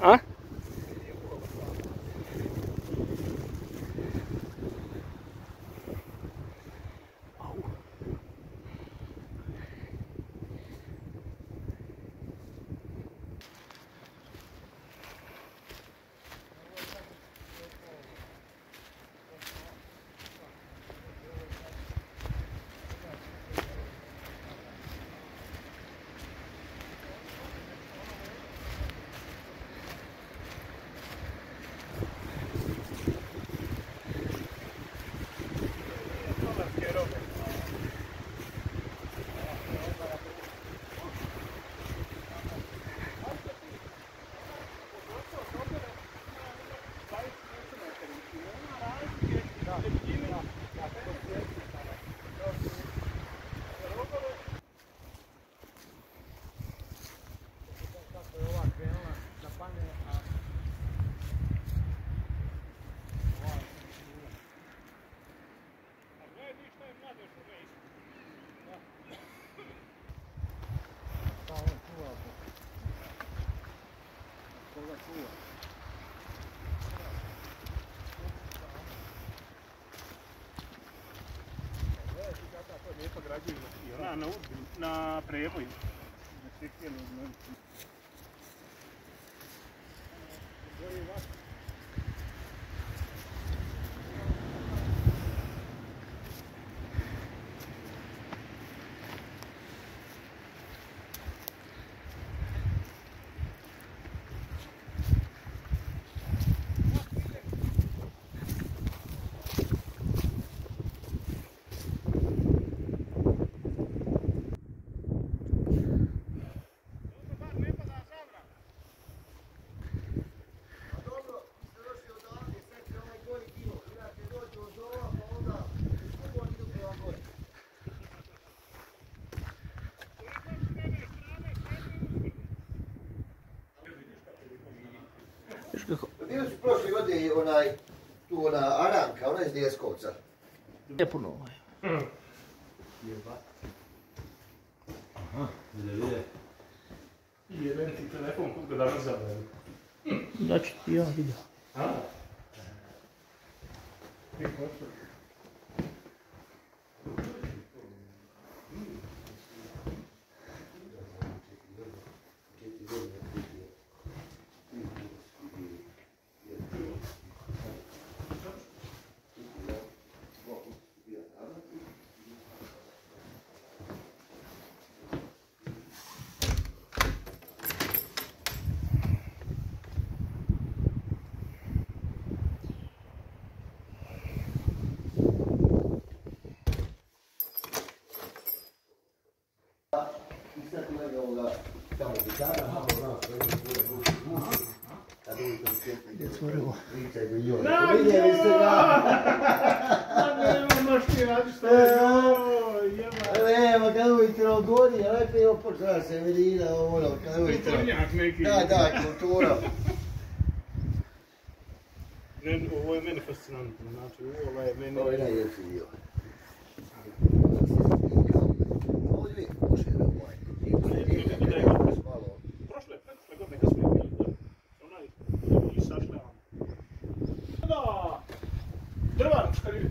A? Eu na Năud, na Preemui. Nu știu ce e, nu. Voi, Viš kako? Bili su prošle godine onaj, tu ona Aranka, ona iz Djeskovca. Je puno ovaj. I jedan ti telefon kod ga danas ću ti ja vidio. A? Ti hoćeš? I sad tu gleda ovoga, tamo gitara, a ona, to je bude duši muši. A drugi to milijon. Vidjeli ste ga? A nema baš ti radi što je ovo, jeba. Evo, kad ujutro gori, a lepe je opočela se vidina, ono, kad ujutro. Kulturnjak neki. Da, da, kultura. Ovo je meni fascinantno, znači ovo je meni... Ovo je najljepši dio.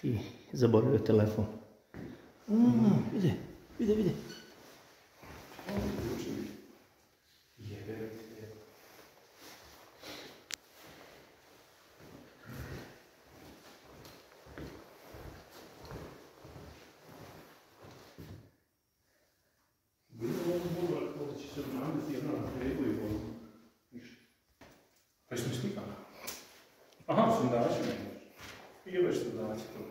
ti zaboravio telefon. Mm, vidi, vidi, vidi. I je već sundači to.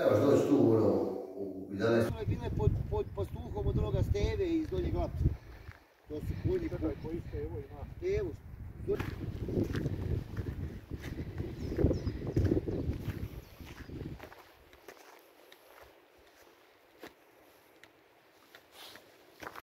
Evo, doći tu, ono, u u 11. One bile pod, pod pastuhom od onoga Steve iz Donjeg Lapca. To su Čekaj, koji ste evo ima? Stevu.